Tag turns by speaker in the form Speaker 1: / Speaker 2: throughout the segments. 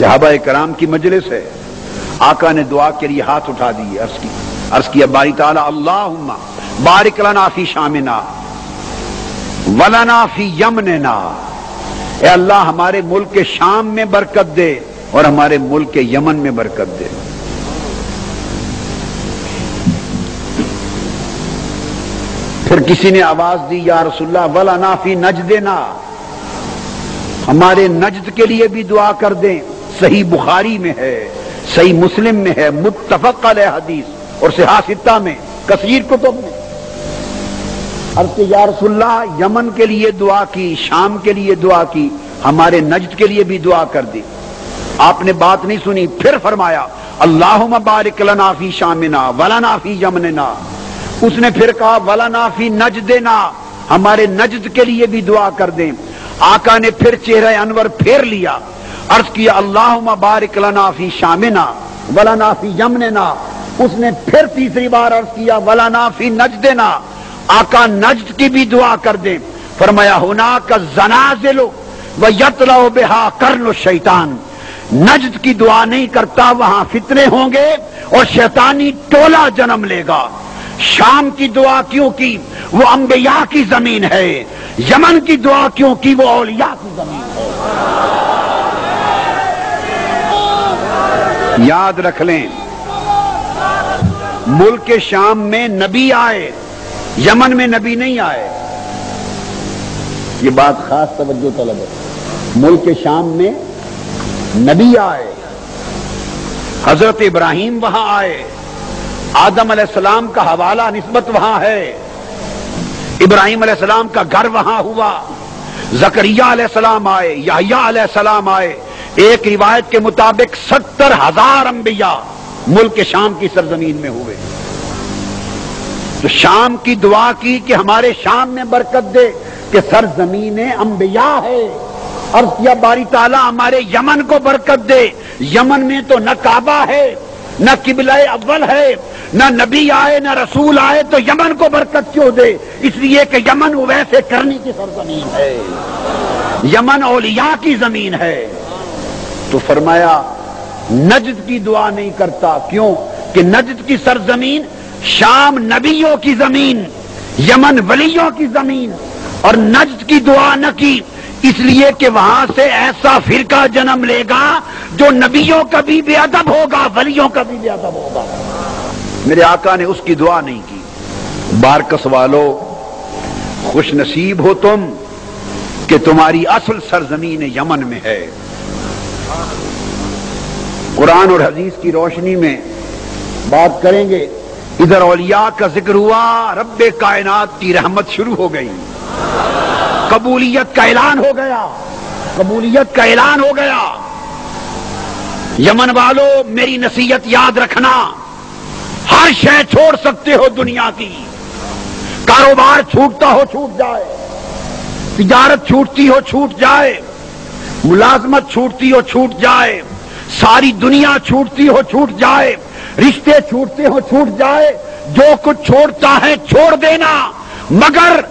Speaker 1: सहाबा कराम की मजलिस है। आका ने दुआ के लिए हाथ उठा दी अर्ज़ की। अर्ज़ किया, बारी ताला अल्लाह बारिक लना फ़ी शामिना, वलना फ़ी यमनना। ए अल्लाह हमारे मुल्क के शाम में बरकत दे और हमारे मुल्क के यमन में बरकत दे। फिर किसी ने आवाज़ दी, या रसुल्ला वला नाफी नज देना हमारे नजद के लिए भी दुआ कर दें। सही बुखारी में है, सही मुस्लिम में है मुतफक हदीस और सिहासिता में, कसीर कुतुब में। अर्ज़ या यमन के लिए दुआ की, शाम के लिए दुआ की, हमारे नजद के लिए भी दुआ कर दी। आपने बात नहीं सुनी, फिर फरमाया अल्लाह बारिक लनाफी शामिना वला नाफी यमनना। उसने फिर कहा वला नाफी नज देना हमारे नजद के लिए भी दुआ कर दें। आका ने फिर चेहरा अनवर फेर लिया। अर्ज़ किया अल्लाह बारिक लनाफी शामिना वला नाफी उसने फिर तीसरी बार अर्ज़ किया वला नाफी नज देना आका नजद की भी दुआ कर दे। फरमाया होना का जनाजिलो व यतलो बेहा कर लो शैतान। नजद की दुआ नहीं करता, वहाँ फितने होंगे और शैतानी टोला जन्म लेगा। शाम की दुआ क्यों की? वो अंबिया की ज़मीन है। यमन की दुआ क्यों की? वो औलिया की ज़मीन है। याद रख लें। मुल्क के शाम में नबी आए, यमन में नबी नहीं आए। ये बात खास तवज्जो तलब है। मुल्क के शाम में नबी आए, हज़रत इब्राहिम वहाँ आए, आदम सलाम का हवाला निस्बत वहाँ है। इब्राहिम सलाम का घर वहाँ हुआ, जकरिया सलाम आए, याहिया सलाम आए एक रिवायत के मुताबिक सत्तर हज़ार अंबिया मुल्क शाम की सरजमीन में हुए। तो शाम की दुआ की कि हमारे शाम में बरकत दे कि सरजमीन अंबिया है। और किया, बारी ताला, हमारे यमन को बरकत दे। यमन में तो न काबा है, न किबला अव्वल है, न नबी आए, न रसूल आए तो यमन को बरकत क्यों दे? इसलिए कि यमन वैसे करने की सरजमीन है। यमन औलिया की ज़मीन है। तो फरमाया, नजद की दुआ नहीं करता। क्यों? कि नजद की सरजमीन शाम नबियों की ज़मीन, यमन वलियों की ज़मीन, और नजद की दुआ न की। इसलिए कि वहाँ से ऐसा फिरका जन्म लेगा जो नबियों का भी बेअदब होगा, वलियों का भी बेअदब होगा। मेरे आका ने उसकी दुआ नहीं की। बारकस वालो खुश नसीब हो तुम कि तुम्हारी असल सरजमीन यमन में है। कुरान और हदीस की रोशनी में बात करेंगे, इधर औलिया का ज़िक्र हुआ रब कायनात की रहमत शुरू हो गई। कबूलियत का ऐलान हो गया। कबूलियत का ऐलान हो गया। यमन वालों, मेरी नसीहत याद रखना। हर शय छोड़ सकते हो दुनिया की। कारोबार छूटता हो छूट जाए। तिजारत छूटती हो छूट जाए। मुलाजमत छूटती हो छूट जाए। सारी दुनिया छूटती हो छूट जाए। रिश्ते छूटते हो छूट जाए। जो कुछ छोड़ता है छोड़ देना। मगर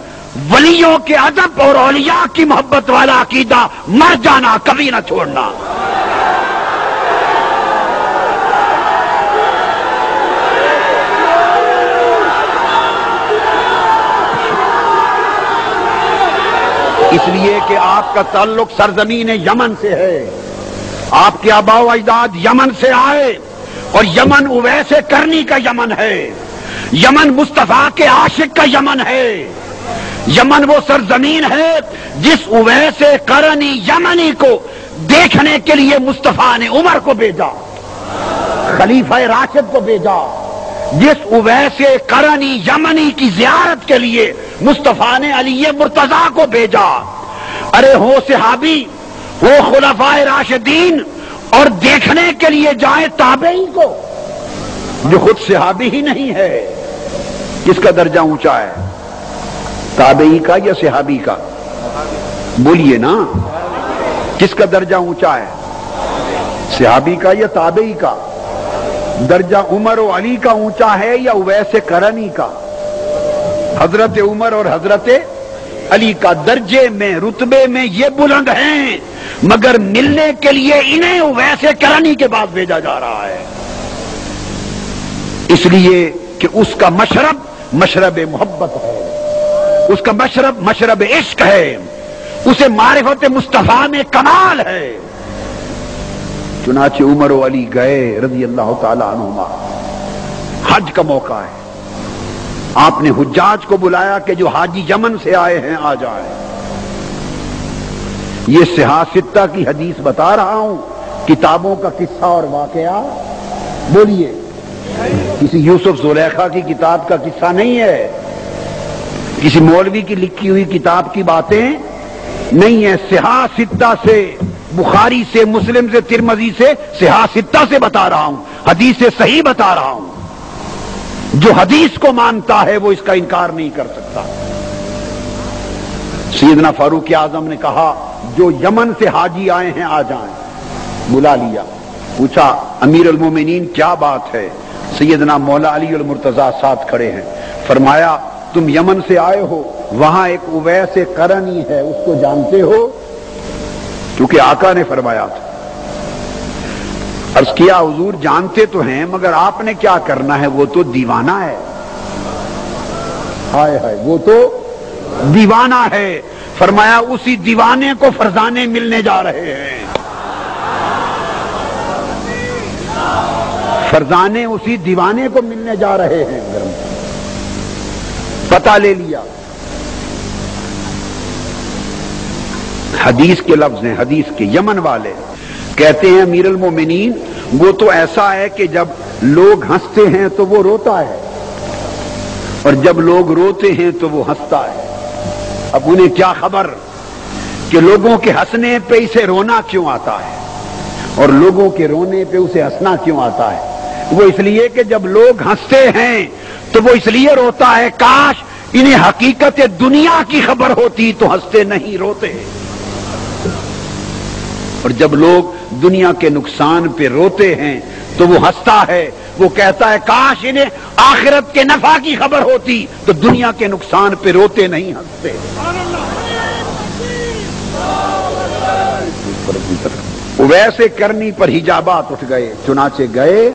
Speaker 1: वलियों के अदब और औलिया की मोहब्बत वाला अकीदा मर जाना, कभी ना छोड़ना। इसलिए कि आपका ताल्लुक सरजमीन यमन से है। आपके आबाव अजदाद यमन से आए और यमन उवैसे करनी का यमन है। यमन मुस्तफ़ा के आशिक का यमन है। यमन वो सरजमीन है जिस उवैसे करनी यमनी को देखने के लिए मुस्तफ़ा ने उमर को भेजा, खलीफा राशिद को भेजा। जिस उवैसे करनी यमनी की जियारत के लिए मुस्तफ़ा ने अली मुर्तजा को भेजा। अरे हो सिहाबी, हो खुलाफाए राशिदीन, और देखने के लिए जाए ताबेई को। जो खुद सिहाबी ही नहीं है। किसका दर्जा ऊँचा है? ताबेई का या सिहाबी का? बोलिए ना। किसका दर्जा ऊँचा है? सिहाबी का या ताबेई का? दर्जा उमर और अली का ऊँचा है या वैसे करनी का? हज़रत उमर और हज़रत अली का दर्जे में, रुतबे में ये बुलंद हैं, मगर मिलने के लिए इन्हें वैसे करानी के बाद भेजा जा रहा है। इसलिए कि उसका मशरब मशरब मोहब्बत है। उसका मशरब मशरब इश्क है। उसे मारिफत मुस्तफ़ा में कमाल है। चुनाचे उमर अली गए रज़ी अल्लाह तुमा हज का मौका है। आपने हुज्जाज को बुलाया कि जो हाजी यमन से आए हैं, आ जाए। ये सिहासिता की हदीस बता रहा हूँ। किताबों का किस्सा और वाकया। बोलिए, किसी यूसुफ जुलेखा की किताब का किस्सा नहीं है। किसी मौलवी की लिखी हुई किताब की बातें नहीं है। सिहासिता से बुखारी से, मुस्लिम से, तिरमजी से सिहासिता से बता रहा हूँ। हदीस से सही बता रहा हूँ। जो हदीस को मानता है, वो इसका इनकार नहीं कर सकता। सैदना फारूक आज़म ने कहा, जो यमन से हाजी आए हैं, आ जाएँ। बुला लिया। पूछा अमीर उलमोमिन क्या बात है? सैदना मौला अली मुर्तजा साथ खड़े हैं। फरमाया, तुम यमन से आए हो, वहाँ एक उवैस करनी है, उसको जानते हो? क्योंकि आका ने फरमाया था। अर्ज़ किया, हजूर, जानते तो हैं, मगर आपने क्या करना है? वो तो दीवाना है। हाय हाय, वो तो दीवाना है। फरमाया, उसी दीवाने को फरजाने मिलने जा रहे हैं। फरजाने उसी दीवाने को मिलने जा रहे हैं पता ले लिया। हदीस के लफ्ज हैं, हदीस के यमन वाले। कहते हैं मीरल मोमिनीन, वो तो ऐसा है कि जब लोग हँसते हैं तो वो रोता है, और जब लोग रोते हैं तो वो हंसता है। अब उन्हें क्या खबर कि लोगों के हंसने पे इसे रोना क्यों आता है, और लोगों के रोने पे उसे हंसना क्यों आता है? वो इसलिए कि जब लोग हँसते हैं तो वो इसलिए रोता है, काश इन्हें हकीकत दुनिया की खबर होती तो हँसते नहीं, रोते। और जब लोग दुनिया के नुकसान पे रोते हैं तो वो हंसता है, वो कहता है, काश इन्हें आखिरत के नफा की खबर होती तो दुनिया के नुकसान पे रोते नहीं हँसते। वैसे करनी पर हिजाबात उठ गए, चुनाचे गए